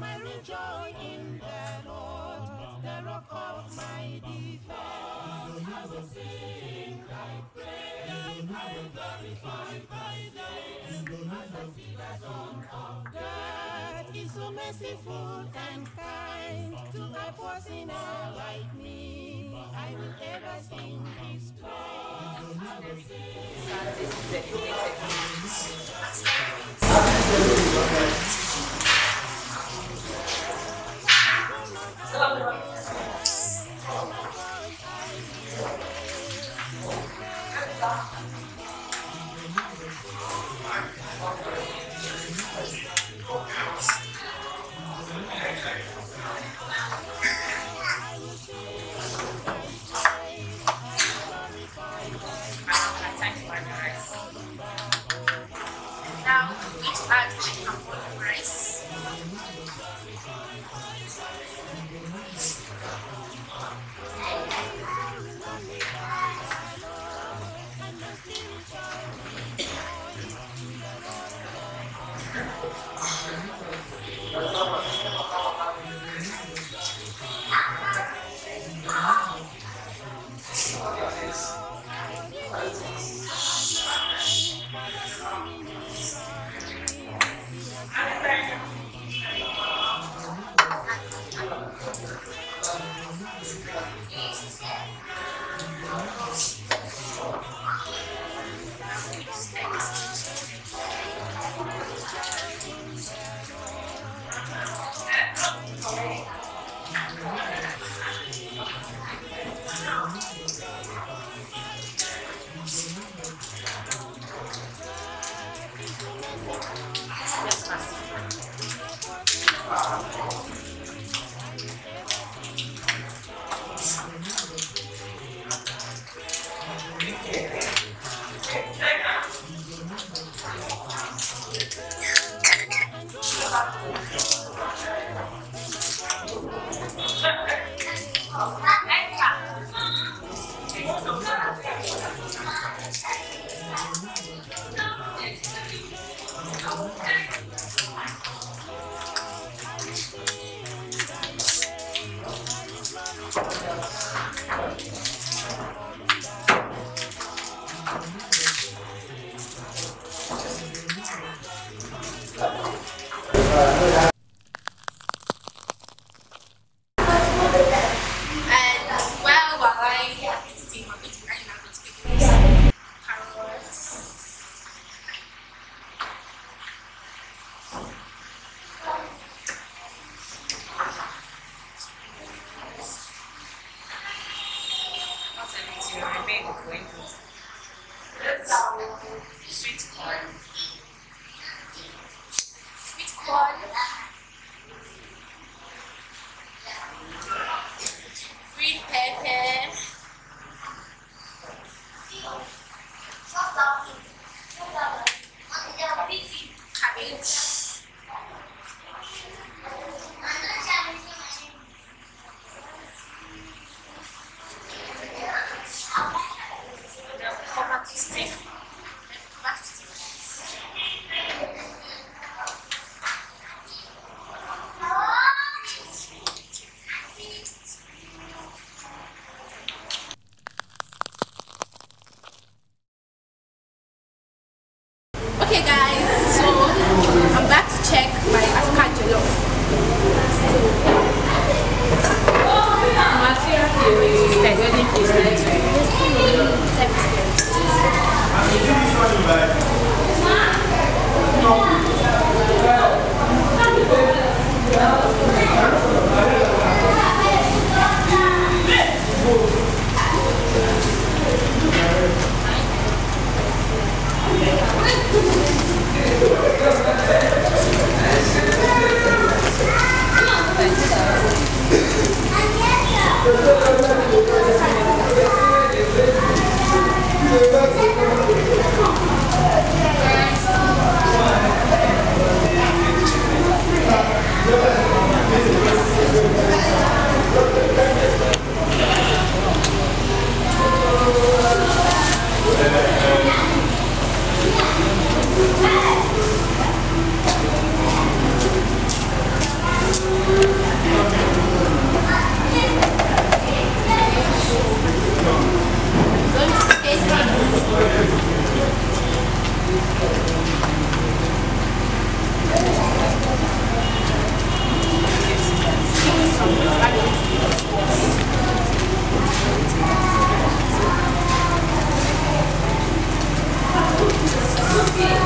my joy in the Lord, the rock of my defense. I will sing, I pray, I will glorify thy name. As I see the dawn of God is so merciful and kind to a poor sinner like me. I will ever sing his praise. I will sing. Now, we need to add chicken and rice. Yes, Sweet corn. Okay.